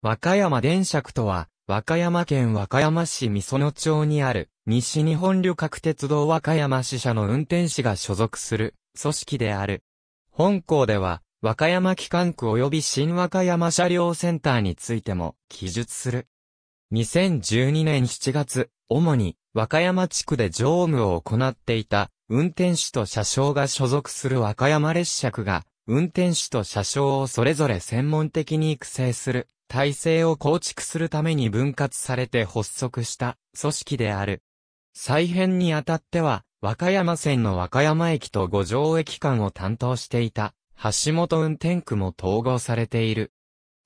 和歌山電車とは、和歌山県和歌山市美園町にある、西日本旅客鉄道和歌山支社の運転士が所属する組織である。本校では、和歌山機関区及び新和歌山車両センターについても記述する。2012年7月、主に和歌山地区で乗務を行っていた運転士と車掌が所属する和歌山列車区が運転士と車掌をそれぞれ専門的に育成する体制を構築するために分割されて発足した組織である。再編にあたっては、和歌山線の和歌山駅と五条駅間を担当していた橋本運転区も統合されている。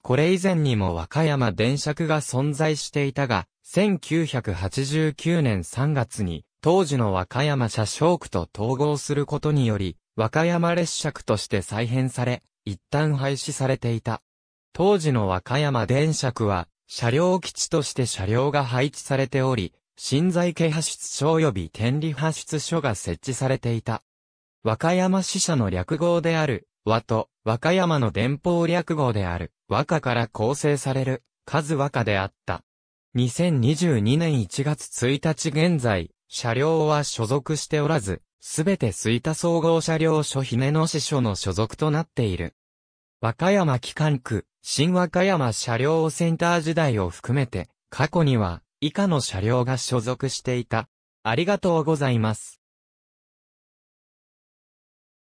これ以前にも和歌山電車区が存在していたが、1989年3月に当時の和歌山車掌区と統合することにより、和歌山列車区として再編され、一旦廃止されていた。当時の和歌山電車区は、車両基地として車両が配置されており、新在系派出所及び天理派出所が設置されていた。和歌山支社の略号である和と、和歌山の電報略号である、和歌から構成される、数和歌であった。2022年1月1日現在、車両は所属しておらず、すべて吹田総合車両所姫野支所の所属となっている。和歌山機関区、新和歌山車両センター時代を含めて、過去には、以下の車両が所属していた。ありがとうございます。